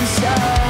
and so